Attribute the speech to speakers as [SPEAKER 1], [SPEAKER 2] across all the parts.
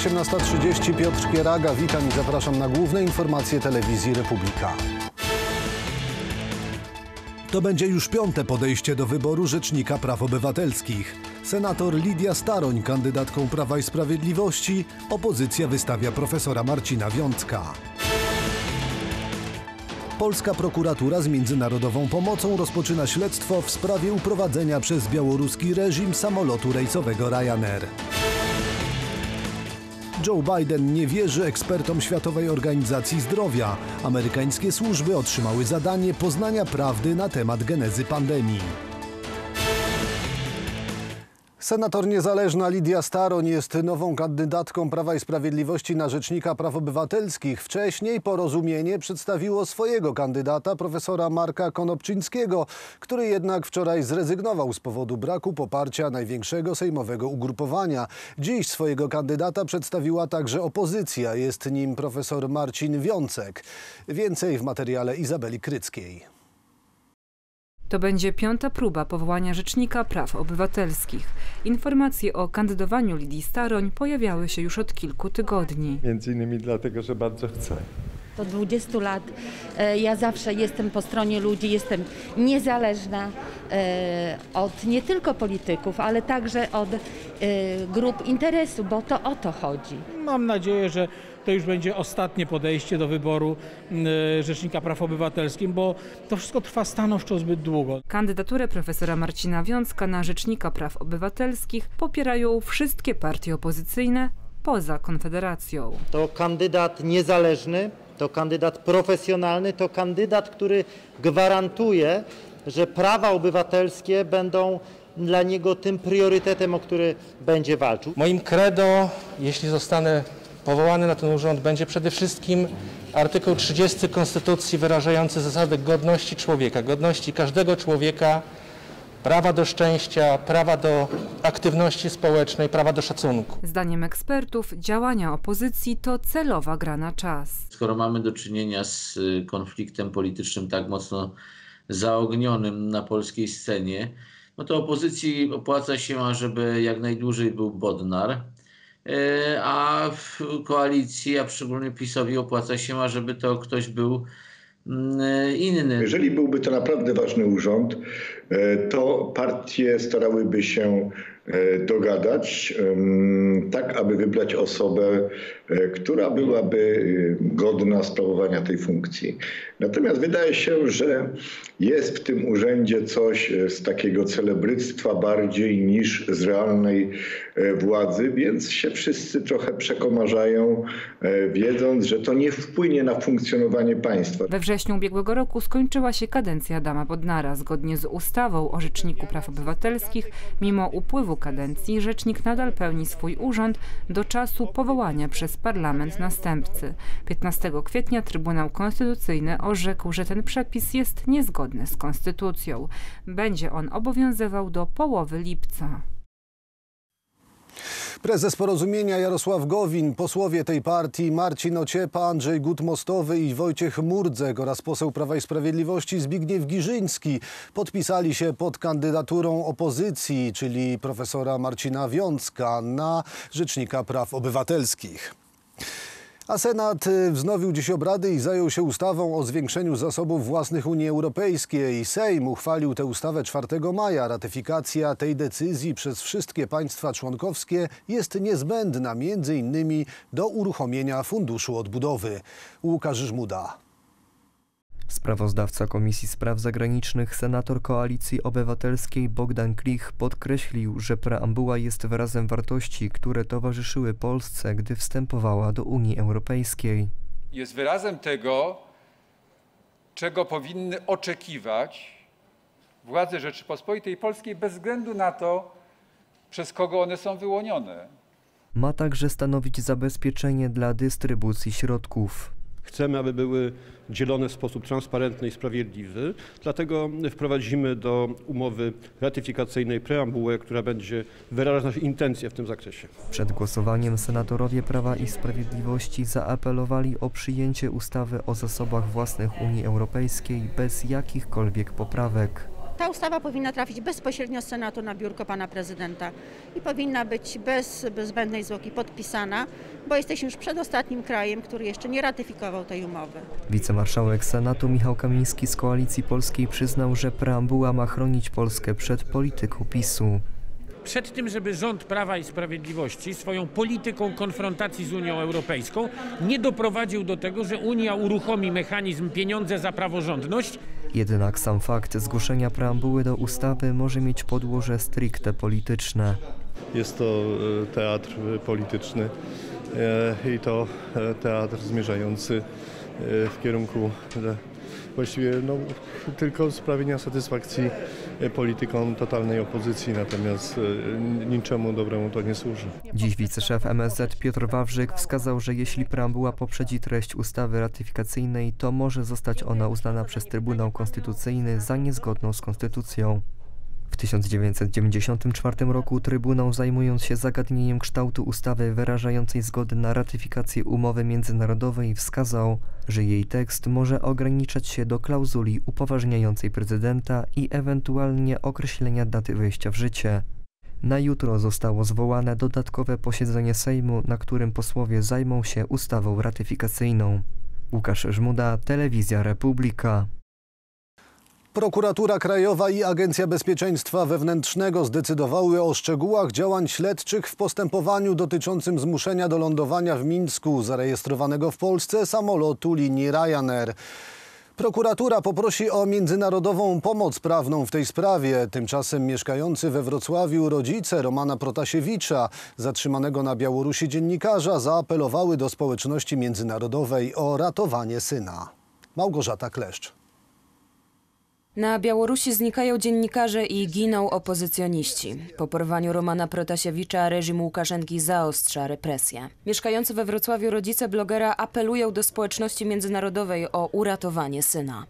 [SPEAKER 1] 18.30 Piotr Kieraga, witam i zapraszam na główne informacje telewizji Republika. To będzie już piąte podejście do wyboru Rzecznika Praw Obywatelskich. Senator Lidia Staroń kandydatką Prawa i Sprawiedliwości, opozycja wystawia profesora Marcina Wiącka. Polska prokuratura z międzynarodową pomocą rozpoczyna śledztwo w sprawie uprowadzenia przez białoruski reżim samolotu rejsowego Ryanair. Joe Biden nie wierzy ekspertom Światowej Organizacji Zdrowia. Amerykańskie służby otrzymały zadanie poznania prawdy na temat genezy pandemii. Senator niezależna Lidia Staroń jest nową kandydatką Prawa i Sprawiedliwości na Rzecznika Praw Obywatelskich. Wcześniej porozumienie przedstawiło swojego kandydata, profesora Marka Konopczyńskiego, który jednak wczoraj zrezygnował z powodu braku poparcia największego sejmowego ugrupowania. Dziś swojego kandydata przedstawiła także opozycja. Jest nim profesor Marcin Wiącek. Więcej w materiale Izabeli Kryckiej.
[SPEAKER 2] To będzie piąta próba powołania Rzecznika Praw Obywatelskich. Informacje o kandydowaniu Lidii Staroń pojawiały się już od kilku tygodni.
[SPEAKER 3] Między innymi dlatego, że bardzo chcę.
[SPEAKER 4] Od 20 lat e, ja zawsze jestem po stronie ludzi, jestem niezależna e, od nie tylko polityków, ale także od e, grup interesu, bo to o to chodzi.
[SPEAKER 5] Mam nadzieję, że to już będzie ostatnie podejście do wyboru y, Rzecznika Praw Obywatelskich, bo to wszystko trwa stanowczo zbyt długo.
[SPEAKER 2] Kandydaturę profesora Marcina Wiącka na Rzecznika Praw Obywatelskich popierają wszystkie partie opozycyjne poza Konfederacją.
[SPEAKER 6] To kandydat niezależny, to kandydat profesjonalny, to kandydat, który gwarantuje, że prawa obywatelskie będą dla niego tym priorytetem, o który będzie walczył.
[SPEAKER 7] Moim credo, jeśli zostanę powołany na ten urząd, będzie przede wszystkim artykuł 30 Konstytucji wyrażający zasady godności człowieka, godności każdego człowieka, prawa do szczęścia, prawa do aktywności społecznej, prawa do szacunku.
[SPEAKER 2] Zdaniem ekspertów działania opozycji to celowa gra na czas.
[SPEAKER 8] Skoro mamy do czynienia z y, konfliktem politycznym tak mocno zaognionym na polskiej scenie, no to opozycji opłaca się, ażeby jak najdłużej był Bodnar, a w koalicji, a szczególnie PiSowi opłaca się, ażeby to ktoś był mm, inny.
[SPEAKER 9] Jeżeli byłby to naprawdę ważny urząd, e, to partie starałyby się e, dogadać, em, tak aby wybrać osobę, e, która byłaby e, godna sprawowania tej funkcji. Natomiast wydaje się, że jest w tym urzędzie coś e, z takiego celebryctwa bardziej niż z realnej e, władzy, więc się wszyscy trochę przekomarzają, e, wiedząc, że to nie wpłynie na funkcjonowanie państwa.
[SPEAKER 2] We wrześniu ubiegłego roku skończyła się kadencja Adama Bodnara. Zgodnie z ustawą o Rzeczniku Praw Obywatelskich, mimo upływu kadencji, rzecznik nadal pełni swój urząd do czasu powołania przez parlament następcy. 15 kwietnia Trybunał Konstytucyjny orzekł, że ten przepis jest niezgodny z konstytucją. Będzie on obowiązywał do połowy lipca.
[SPEAKER 1] Prezes Porozumienia Jarosław Gowin, posłowie tej partii Marcin Ociepa, Andrzej Gut-Mostowy i Wojciech Murdzek oraz poseł Prawa i Sprawiedliwości Zbigniew Giżyński podpisali się pod kandydaturą opozycji, czyli profesora Marcina Wiącka na Rzecznika Praw Obywatelskich. A Senat y, wznowił dziś obrady i zajął się ustawą o zwiększeniu zasobów własnych Unii Europejskiej. Sejm uchwalił tę ustawę 4 maja. Ratyfikacja tej decyzji przez wszystkie państwa członkowskie jest niezbędna między innymi do uruchomienia Funduszu Odbudowy. Łukasz Żmuda.
[SPEAKER 10] Sprawozdawca Komisji Spraw Zagranicznych, senator Koalicji Obywatelskiej Bogdan Klich podkreślił, że preambuła jest wyrazem wartości, które towarzyszyły Polsce, gdy wstępowała do Unii Europejskiej.
[SPEAKER 11] jest wyrazem tego, czego powinny oczekiwać władze Rzeczypospolitej Polskiej bez względu na to, przez kogo one są wyłonione.
[SPEAKER 10] Ma także stanowić zabezpieczenie dla dystrybucji środków.
[SPEAKER 12] Chcemy, aby były dzielone w sposób transparentny i sprawiedliwy, dlatego wprowadzimy do umowy ratyfikacyjnej preambułę, która będzie wyrażać intencje w tym zakresie.
[SPEAKER 10] Przed głosowaniem senatorowie Prawa i Sprawiedliwości zaapelowali o przyjęcie ustawy o zasobach własnych Unii Europejskiej bez jakichkolwiek poprawek.
[SPEAKER 13] Ta ustawa powinna trafić bezpośrednio z Senatu na biurko pana prezydenta i powinna być bez, bez zbędnej zwłoki podpisana, bo jesteśmy już przedostatnim krajem, który jeszcze nie ratyfikował tej umowy.
[SPEAKER 10] Wicemarszałek Senatu Michał Kamiński z Koalicji Polskiej przyznał, że preambuła ma chronić Polskę przed polityką PiSu.
[SPEAKER 5] Przed tym, żeby rząd Prawa i Sprawiedliwości swoją polityką konfrontacji z Unią Europejską nie doprowadził do tego, że Unia uruchomi mechanizm pieniądze za praworządność.
[SPEAKER 10] Jednak sam fakt zgłoszenia preambuły do ustawy może mieć podłoże stricte polityczne.
[SPEAKER 3] Jest to e, teatr polityczny e, i to e, teatr zmierzający w kierunku właściwie no, tylko sprawienia satysfakcji politykom totalnej opozycji, natomiast niczemu dobremu to nie służy.
[SPEAKER 10] Dziś wiceszef MSZ Piotr Wawrzyk wskazał, że jeśli preambuła poprzedzi treść ustawy ratyfikacyjnej, to może zostać ona uznana przez Trybunał Konstytucyjny za niezgodną z konstytucją. W 1994 roku Trybunał zajmując się zagadnieniem kształtu ustawy wyrażającej zgodę na ratyfikację umowy międzynarodowej wskazał, że jej tekst może ograniczać się do klauzuli upoważniającej prezydenta i ewentualnie określenia daty wejścia w życie. Na jutro zostało zwołane dodatkowe posiedzenie Sejmu, na którym posłowie zajmą się ustawą ratyfikacyjną. Łukasz Żmuda, Telewizja Republika.
[SPEAKER 1] Prokuratura Krajowa i Agencja Bezpieczeństwa Wewnętrznego zdecydowały o szczegółach działań śledczych w postępowaniu dotyczącym zmuszenia do lądowania w Mińsku zarejestrowanego w Polsce samolotu linii Ryanair. Prokuratura poprosi o międzynarodową pomoc prawną w tej sprawie. Tymczasem mieszkający we Wrocławiu rodzice Romana Protasiewicza, zatrzymanego na Białorusi dziennikarza, zaapelowały do społeczności międzynarodowej o ratowanie syna. Małgorzata Kleszcz.
[SPEAKER 14] Na Białorusi znikają dziennikarze i giną opozycjoniści. Po porwaniu Romana Protasiewicza reżim Łukaszenki zaostrza represje. Mieszkający we Wrocławiu rodzice blogera apelują do społeczności międzynarodowej o uratowanie syna.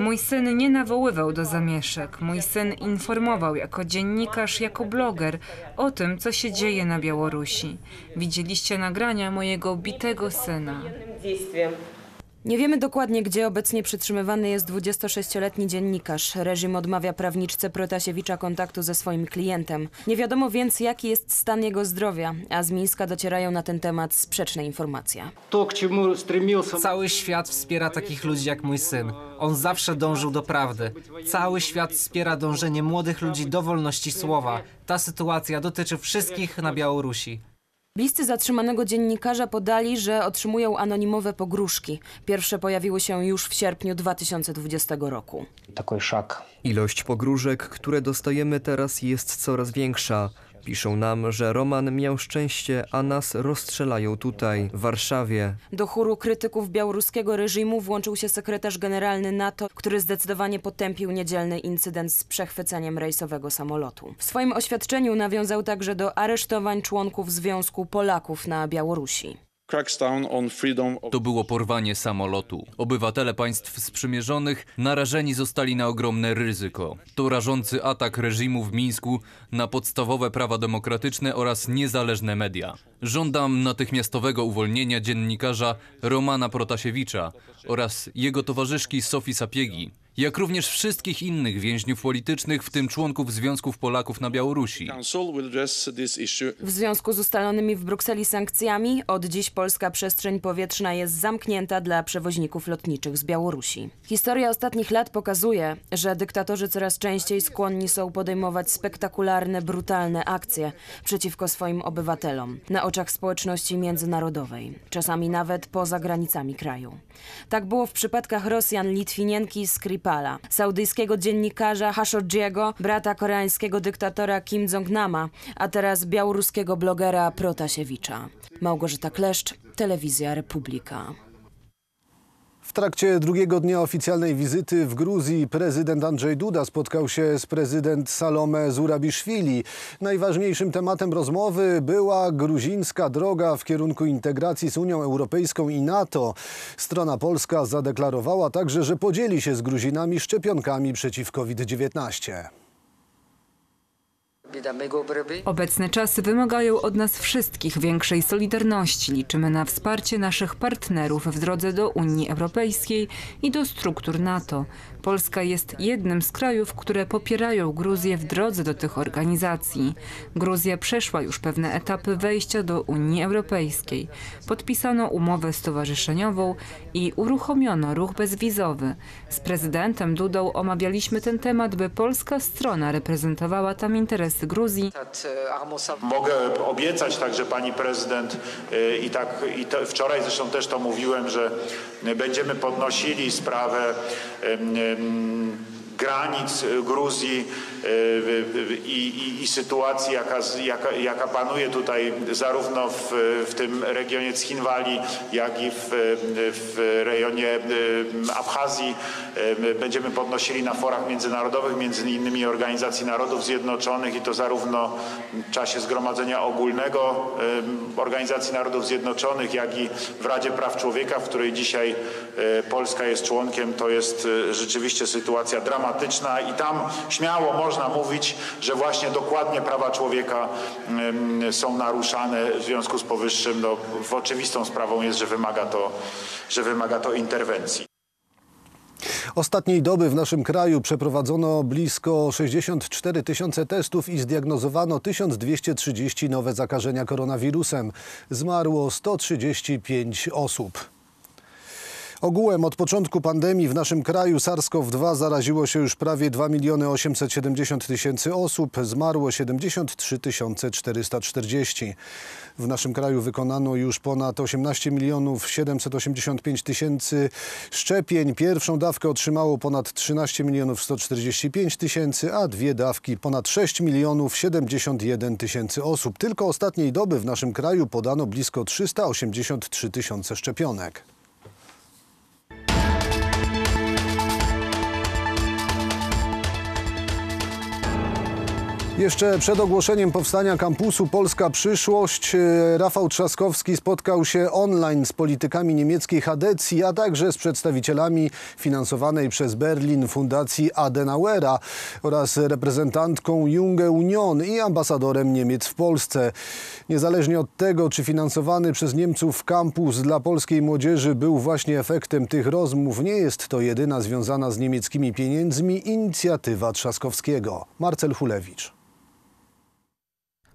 [SPEAKER 15] Mój syn nie nawoływał do zamieszek. Mój syn informował jako dziennikarz, jako bloger o tym, co się dzieje na Białorusi. Widzieliście nagrania mojego bitego syna.
[SPEAKER 14] Nie wiemy dokładnie, gdzie obecnie przytrzymywany jest 26-letni dziennikarz. Reżim odmawia prawniczce Protasiewicza kontaktu ze swoim klientem. Nie wiadomo więc, jaki jest stan jego zdrowia, a z Mińska docierają na ten temat sprzeczne informacje.
[SPEAKER 2] Cały świat wspiera takich ludzi jak mój syn. On zawsze dążył do prawdy. Cały świat wspiera dążenie młodych ludzi do wolności słowa. Ta sytuacja dotyczy wszystkich na Białorusi.
[SPEAKER 14] Bliscy zatrzymanego dziennikarza podali, że otrzymują anonimowe pogróżki. Pierwsze pojawiły się już w sierpniu 2020 roku.
[SPEAKER 10] Taki szak. Ilość pogróżek, które dostajemy teraz jest coraz większa. Piszą nam, że Roman miał szczęście, a nas rozstrzelają tutaj, w Warszawie.
[SPEAKER 14] Do chóru krytyków białoruskiego reżimu włączył się sekretarz generalny NATO, który zdecydowanie potępił niedzielny incydent z przechwyceniem rejsowego samolotu. W swoim oświadczeniu nawiązał także do aresztowań członków Związku Polaków na Białorusi.
[SPEAKER 16] To było porwanie samolotu. Obywatele państw sprzymierzonych narażeni zostali na ogromne ryzyko. To rażący atak reżimu w Mińsku na podstawowe prawa demokratyczne oraz niezależne media. Żądam natychmiastowego uwolnienia dziennikarza Romana Protasiewicza oraz jego towarzyszki Sofii Sapiegi, jak również wszystkich innych więźniów politycznych, w tym członków Związków Polaków na Białorusi.
[SPEAKER 14] W związku z ustalonymi w Brukseli sankcjami, od dziś polska przestrzeń powietrzna jest zamknięta dla przewoźników lotniczych z Białorusi. Historia ostatnich lat pokazuje, że dyktatorzy coraz częściej skłonni są podejmować spektakularne, brutalne akcje przeciwko swoim obywatelom na oczach społeczności międzynarodowej, czasami nawet poza granicami kraju. Tak było w przypadkach Rosjan Litwinienki z Saudyjskiego dziennikarza Khashoggiego, brata koreańskiego dyktatora Kim Jong-nama, a teraz białoruskiego blogera Protasiewicza. Małgorzata Kleszcz, Telewizja Republika.
[SPEAKER 1] W trakcie drugiego dnia oficjalnej wizyty w Gruzji prezydent Andrzej Duda spotkał się z prezydent Salome Zurabiszwili. Najważniejszym tematem rozmowy była gruzińska droga w kierunku integracji z Unią Europejską i NATO. Strona polska zadeklarowała także, że podzieli się z Gruzinami szczepionkami przeciw COVID-19.
[SPEAKER 15] Obecne czasy wymagają od nas wszystkich większej solidarności. Liczymy na wsparcie naszych partnerów w drodze do Unii Europejskiej i do struktur NATO. Polska jest jednym z krajów, które popierają Gruzję w drodze do tych organizacji. Gruzja przeszła już pewne etapy wejścia do Unii Europejskiej. Podpisano umowę stowarzyszeniową i uruchomiono ruch bezwizowy. Z prezydentem Dudą omawialiśmy ten temat, by polska strona reprezentowała tam interesy Gruzji.
[SPEAKER 17] Mogę obiecać także pani prezydent y, i tak i to, wczoraj zresztą też to mówiłem, że będziemy podnosili sprawę granic Gruzji i, i, i sytuacji, jaka, jaka, jaka, panuje tutaj zarówno w, w tym regionie Cchinwali, jak i w, w rejonie Abchazji. Będziemy podnosili na forach międzynarodowych, między innymi Organizacji Narodów Zjednoczonych i to zarówno w czasie Zgromadzenia Ogólnego Organizacji Narodów Zjednoczonych, jak i w Radzie Praw Człowieka, w której dzisiaj Polska jest członkiem. To jest rzeczywiście sytuacja dramatyczna i tam śmiało można mówić, że właśnie dokładnie prawa człowieka są naruszane. W związku z powyższym no, w oczywistą sprawą jest, że wymaga to, że wymaga to interwencji.
[SPEAKER 1] Ostatniej doby w naszym kraju przeprowadzono blisko 64 tysiące testów i zdiagnozowano 1230 nowe zakażenia koronawirusem. Zmarło 135 osób. Ogółem od początku pandemii w naszym kraju SARS-CoV-2 zaraziło się już prawie 2 miliony 870 tysięcy osób, zmarło 73 440. W naszym kraju wykonano już ponad 18 milionów 785 tysięcy szczepień. Pierwszą dawkę otrzymało ponad 13 milionów 145 tysięcy, a dwie dawki ponad 6 milionów 71 tysięcy osób. Tylko ostatniej doby w naszym kraju podano blisko 383 tysiące szczepionek. Jeszcze przed ogłoszeniem powstania kampusu Polska Przyszłość e, Rafał Trzaskowski spotkał się online z politykami niemieckiej Hadecji, a także z przedstawicielami finansowanej przez Berlin Fundacji Adenauera oraz reprezentantką Junge Union i ambasadorem Niemiec w Polsce. Niezależnie od tego, czy finansowany przez Niemców kampus dla polskiej młodzieży był właśnie efektem tych rozmów, nie jest to jedyna związana z niemieckimi pieniędzmi inicjatywa Trzaskowskiego. Marcel Hulewicz.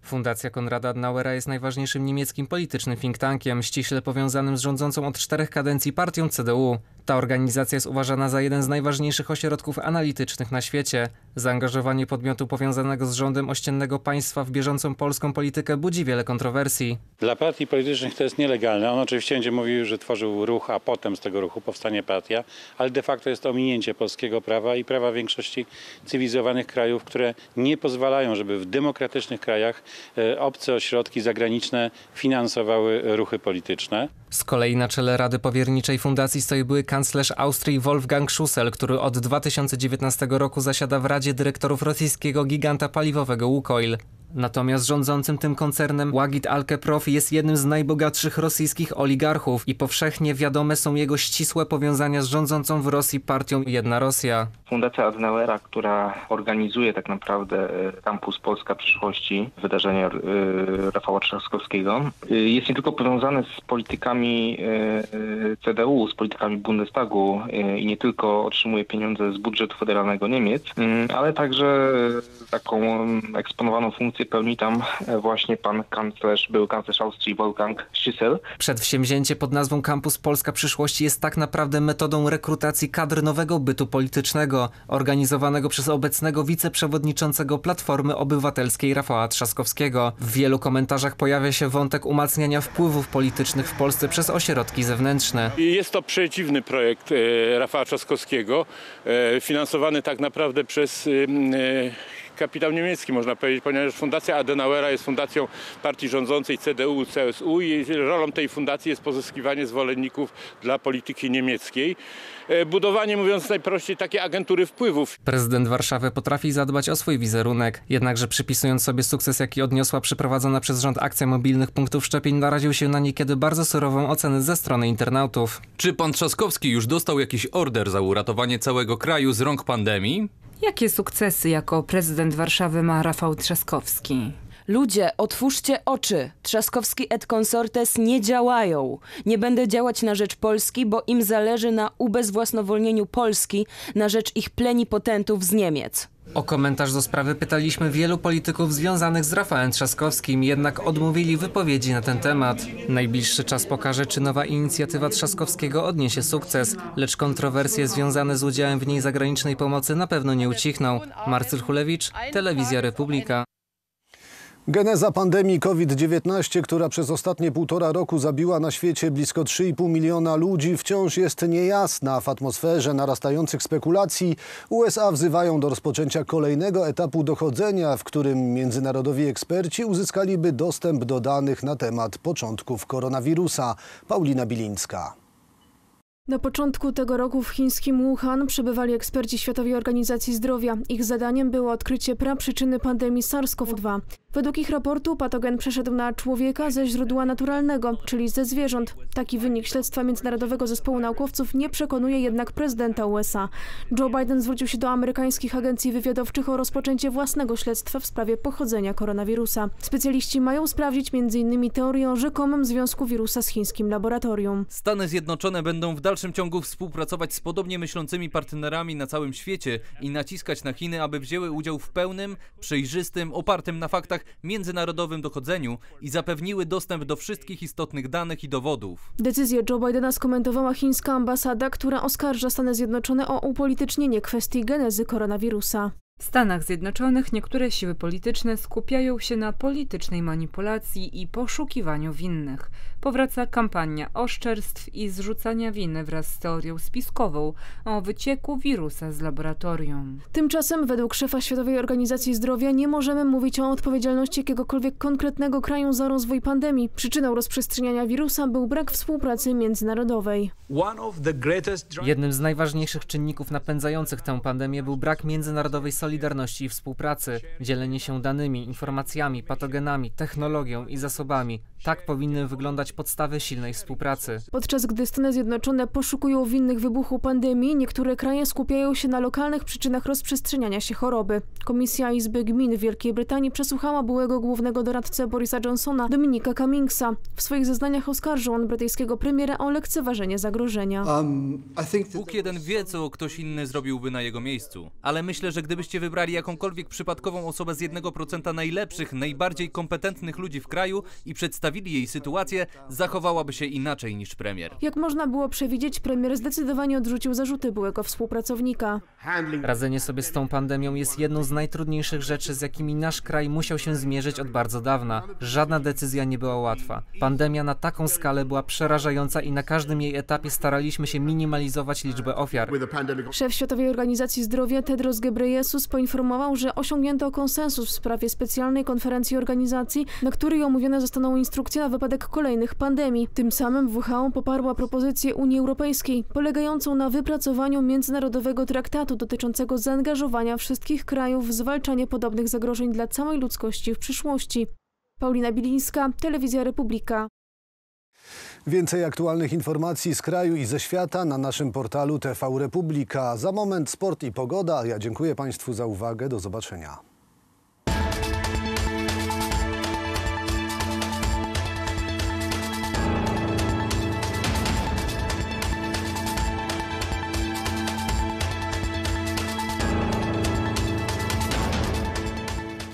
[SPEAKER 2] Fundacja Konrada Adenauera jest najważniejszym niemieckim politycznym think tankiem, ściśle powiązanym z rządzącą od czterech kadencji partią CDU. Ta organizacja jest uważana za jeden z najważniejszych ośrodków analitycznych na świecie. Zaangażowanie podmiotu powiązanego z rządem ościennego państwa w bieżącą polską politykę budzi wiele kontrowersji.
[SPEAKER 18] Dla partii politycznych to jest nielegalne. On oczywiście będzie mówił, że tworzył ruch, a potem z tego ruchu powstanie partia, ale de facto jest to ominięcie polskiego prawa i prawa większości cywilizowanych krajów, które nie pozwalają, żeby w demokratycznych krajach obce ośrodki zagraniczne finansowały ruchy polityczne.
[SPEAKER 2] Z kolei na czele Rady Powierniczej Fundacji stoi były kanclerz Austrii Wolfgang Schussel, który od 2019 roku zasiada w Radzie Dyrektorów rosyjskiego giganta paliwowego Łukoil. Natomiast rządzącym tym koncernem Łagit Alkeprof jest jednym z najbogatszych rosyjskich oligarchów i powszechnie wiadome są jego ścisłe powiązania z rządzącą w Rosji partią Jedna Rosja.
[SPEAKER 7] Fundacja Adenauera, która organizuje tak naprawdę e, kampus Polska Przyszłości, wydarzenie e, Rafała Trzaskowskiego, e, jest nie tylko powiązane z politykami CDU, z politykami Bundestagu i nie tylko otrzymuje pieniądze z budżetu federalnego Niemiec, mm, ale także taką eksponowaną funkcję pełni tam właśnie pan kanclerz, był kanclerz Austrii Wolfgang Schüssel.
[SPEAKER 2] Przedsięwzięcie pod nazwą Kampus Polska Przyszłości jest tak naprawdę metodą rekrutacji kadr nowego bytu politycznego, organizowanego przez obecnego wiceprzewodniczącego Platformy Obywatelskiej Rafała Trzaskowskiego. W wielu komentarzach pojawia się wątek umacniania wpływów politycznych w Polsce przez ośrodki zewnętrzne.
[SPEAKER 18] Jest to przeciwny projekt e, Rafała Trzaskowskiego, e, finansowany tak naprawdę przez e, kapitał niemiecki, można powiedzieć, ponieważ Fundacja Adenauera jest fundacją partii rządzącej CDU, CSU i rolą tej fundacji jest pozyskiwanie zwolenników dla polityki niemieckiej. E, budowanie, mówiąc najprościej, takiej agentury wpływów.
[SPEAKER 2] Prezydent Warszawy potrafi zadbać o swój wizerunek, jednakże przypisując sobie sukces, jaki odniosła przeprowadzona przez rząd akcja mobilnych punktów szczepień, naraził się na niekiedy bardzo surową ocenę ze strony internautów.
[SPEAKER 16] Czy pan Trzaskowski już dostał jakiś order za uratowanie całego kraju z rąk pandemii?
[SPEAKER 15] Jakie sukcesy jako prezydent Warszawy ma Rafał Trzaskowski?
[SPEAKER 14] Ludzie, otwórzcie oczy. Trzaskowski et consortes nie działają. Nie będę działać na rzecz Polski, bo im zależy na ubezwłasnowolnieniu Polski na rzecz ich plenipotentów z Niemiec.
[SPEAKER 2] O komentarz do sprawy pytaliśmy wielu polityków związanych z Rafałem Trzaskowskim, jednak odmówili wypowiedzi na ten temat. Najbliższy czas pokaże, czy nowa inicjatywa Trzaskowskiego odniesie sukces, lecz kontrowersje związane z udziałem w niej zagranicznej pomocy na pewno nie ucichną. Marcel Hulewicz, Telewizja Republika.
[SPEAKER 1] Geneza pandemii COVID-19, która przez ostatnie półtora roku zabiła na świecie blisko 3,5 miliona ludzi, wciąż jest niejasna. W atmosferze narastających spekulacji USA wzywają do rozpoczęcia kolejnego etapu dochodzenia, w którym międzynarodowi eksperci uzyskaliby dostęp do danych na temat początków koronawirusa. Paulina Bilińska.
[SPEAKER 19] Na początku tego roku w chińskim Wuhan przybywali eksperci Światowej Organizacji Zdrowia. Ich zadaniem było odkrycie praprzyczyny pandemii SARS-CoV-2. Według ich raportu patogen przeszedł na człowieka ze źródła naturalnego, czyli ze zwierząt. Taki wynik śledztwa Międzynarodowego Zespołu Naukowców nie przekonuje jednak prezydenta USA. Joe Biden zwrócił się do amerykańskich agencji wywiadowczych o rozpoczęcie własnego śledztwa w sprawie pochodzenia koronawirusa. Specjaliści mają sprawdzić m.in. teorię o rzekomym związku wirusa z chińskim laboratorium.
[SPEAKER 16] Stany Zjednoczone będą w dalszym ciągu współpracować z podobnie myślącymi partnerami na całym świecie i naciskać na Chiny, aby wzięły udział w pełnym, przejrzystym, opartym na faktach międzynarodowym dochodzeniu i zapewniły dostęp do wszystkich istotnych danych i dowodów.
[SPEAKER 19] Decyzję Joe Bidena skomentowała chińska ambasada, która oskarża Stany Zjednoczone o upolitycznienie kwestii genezy koronawirusa.
[SPEAKER 15] W Stanach Zjednoczonych niektóre siły polityczne skupiają się na politycznej manipulacji i poszukiwaniu winnych. Powraca kampania oszczerstw i zrzucania winy wraz z teorią spiskową o wycieku wirusa z laboratorium.
[SPEAKER 19] Tymczasem według szefa Światowej Organizacji Zdrowia nie możemy mówić o odpowiedzialności jakiegokolwiek konkretnego kraju za rozwój pandemii. Przyczyną rozprzestrzeniania wirusa był brak współpracy międzynarodowej.
[SPEAKER 2] Jednym z najważniejszych czynników napędzających tę pandemię był brak międzynarodowej solidarności i współpracy, dzielenie się danymi, informacjami, patogenami, technologią i zasobami. Tak powinny wyglądać podstawy silnej współpracy.
[SPEAKER 19] Podczas gdy Stany Zjednoczone poszukują winnych wybuchu pandemii, niektóre kraje skupiają się na lokalnych przyczynach rozprzestrzeniania się choroby. Komisja Izby Gmin w Wielkiej Brytanii przesłuchała byłego głównego doradcę Borisa Johnsona, Dominika Cummingsa. W swoich zeznaniach oskarżył on brytyjskiego premiera o lekceważenie zagrożenia.
[SPEAKER 16] Um, Bóg jeden wie, co ktoś inny zrobiłby na jego miejscu. Ale myślę, że gdybyście wybrali jakąkolwiek przypadkową osobę z 1% najlepszych, najbardziej kompetentnych ludzi w kraju i przedstawili jej sytuację, zachowałaby się inaczej niż premier.
[SPEAKER 19] Jak można było przewidzieć, premier zdecydowanie odrzucił zarzuty byłego współpracownika.
[SPEAKER 2] Radzenie sobie z tą pandemią jest jedną z najtrudniejszych rzeczy, z jakimi nasz kraj musiał się zmierzyć od bardzo dawna. Żadna decyzja nie była łatwa. Pandemia na taką skalę była przerażająca i na każdym jej etapie staraliśmy się minimalizować liczbę ofiar.
[SPEAKER 19] Szef Światowej Organizacji Zdrowia Tedros Ghebreyesus poinformował, że osiągnięto konsensus w sprawie specjalnej konferencji organizacji, na której omówione zostaną instrukcje na wypadek kolejnych pandemii. Tym samym WHO poparła propozycję Unii Europejskiej, polegającą na wypracowaniu międzynarodowego traktatu dotyczącego zaangażowania wszystkich krajów w zwalczanie podobnych zagrożeń dla całej ludzkości w przyszłości. Paulina Bilińska, Telewizja Republika.
[SPEAKER 1] Więcej aktualnych informacji z kraju i ze świata na naszym portalu TV Republika. Za moment sport i pogoda. Ja dziękuję Państwu za uwagę. Do zobaczenia.